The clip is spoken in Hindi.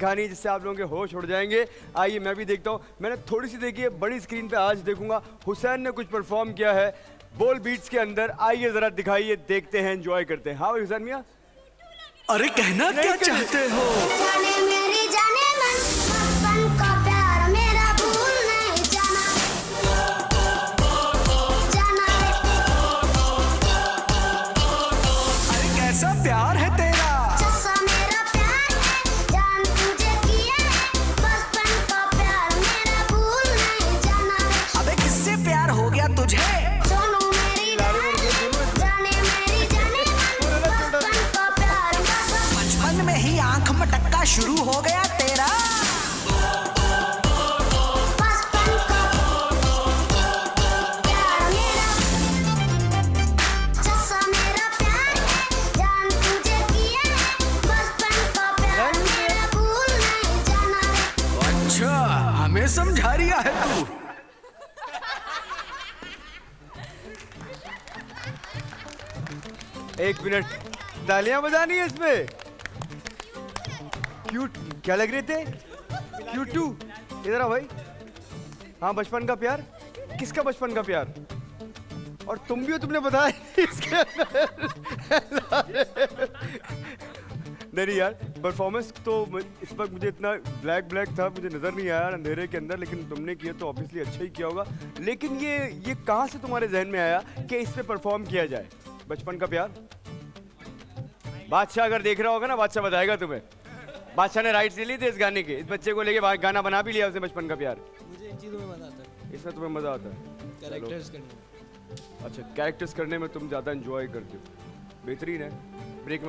दिखानी है जिससे आप लोगों के होश उड़ जाएँगे। आइए मैं भी देखता हूँ। मैंने थोड़ी सी देखी है बड़ी स्क्रीन पे आज देखूँगा। हुसैन ने कुछ परफॉर्म किया है बोल बीट्स के अंदर। आइए जरा दिखाइए देखते हैं एंजॉय करते हैं। हाँ भाई हुसैन मिया? अरे कहना क्या चाहते हो? भूल नहीं जाना अच्छा हमें समझा रिया है तू। एक मिनट। तालियाँ बजानी है इसमें। क्यूट क्या लग रहे थे? क्यूट टू इधर आ भाई। हाँ बचपन का प्यार। किसका बचपन का प्यार? और तुम भी हो, तुमने बताया इसके नहीं यार परफॉर्मेंस तो इस वक्त मुझे इतना ब्लैक ब्लैक था, मुझे नज़र नहीं आया अंधेरे के अंदर, लेकिन तुमने किया तो ऑब्वियसली अच्छा ही किया होगा। लेकिन ये ये कहाँ से तुम्हारे जहन में आया कि इस पे परफॉर्म किया जाए? बचपन का प्यार? बादशाह अगर देख रहा होगा ना बादशाह बताएगा तुम्हें। बादशाह ने राइट्स ले ली थी इस गाने के। इस बच्चे को लेके गाना बना भी लिया उसने बचपन का प्यार। मुझे इन चीज़ों में मज़ा आता है। इसमें तुम्हें मज़ा आता है। कैरेक्टर्स करने अच्छा कैरेक्टर्स करने में तुम ज़्यादा इंजॉय करते हो। बेहतरीन है। ब्रेक में